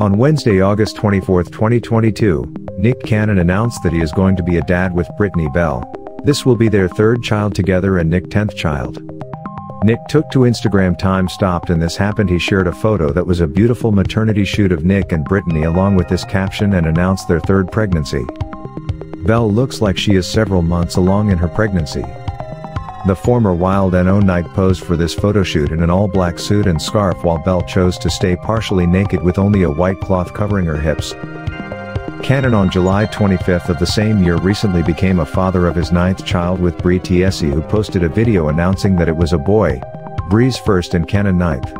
On Wednesday, August 24, 2022, Nick Cannon announced that he is going to be a dad with Brittany Bell. This will be their third child together and Nick 10th child. Nick took to Instagram time stopped and this happened he shared a photo that was a beautiful maternity shoot of Nick and Brittany along with this caption and announced their third pregnancy. Bell looks like she is several months along in her pregnancy. The former Wild 'N Out Knight posed for this photoshoot in an all-black suit and scarf while Bell chose to stay partially naked with only a white cloth covering her hips. Cannon on July 25 of the same year recently became a father of his ninth child with Brie Tiesi who posted a video announcing that it was a boy, Brie's first and Cannon ninth.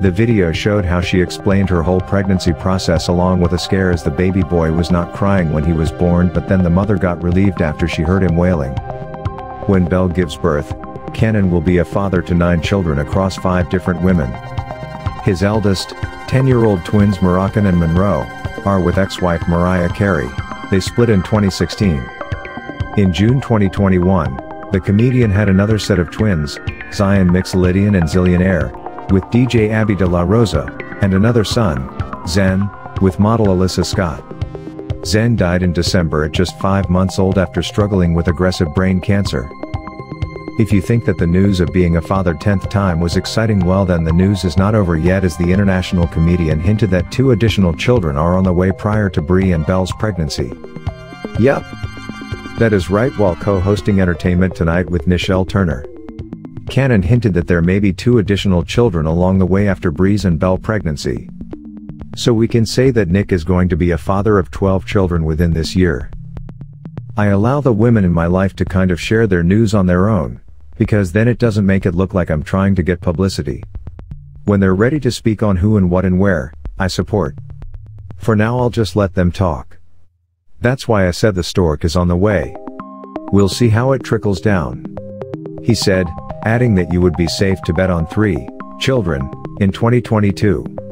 The video showed how she explained her whole pregnancy process along with a scare as the baby boy was not crying when he was born but then the mother got relieved after she heard him wailing. When Bell gives birth, Cannon will be a father to nine children across five different women. His eldest, 10-year-old twins Moroccan and Monroe, are with ex-wife Mariah Carey. They split in 2016. In June 2021, the comedian had another set of twins, Zion Mixolydian and Zillionaire, with DJ Abby De La Rosa, and another son, Zen, with model Alyssa Scott. Zen died in December at just 5 months old after struggling with aggressive brain cancer. If you think that the news of being a father 10th time was exciting well then the news is not over yet as the international comedian hinted that two additional children are on the way prior to Brie and Bell's pregnancy. Yup. That is right while co-hosting Entertainment Tonight with Nichelle Turner. Cannon hinted that there may be two additional children along the way after Brie's and Bell pregnancy. So we can say that Nick is going to be a father of 12 children within this year. I allow the women in my life to kind of share their news on their own, because then it doesn't make it look like I'm trying to get publicity. When they're ready to speak on who and what and where, I support. For now I'll just let them talk. That's why I said the stork is on the way. We'll see how it trickles down. He said, adding that you would be safe to bet on three children in 2022.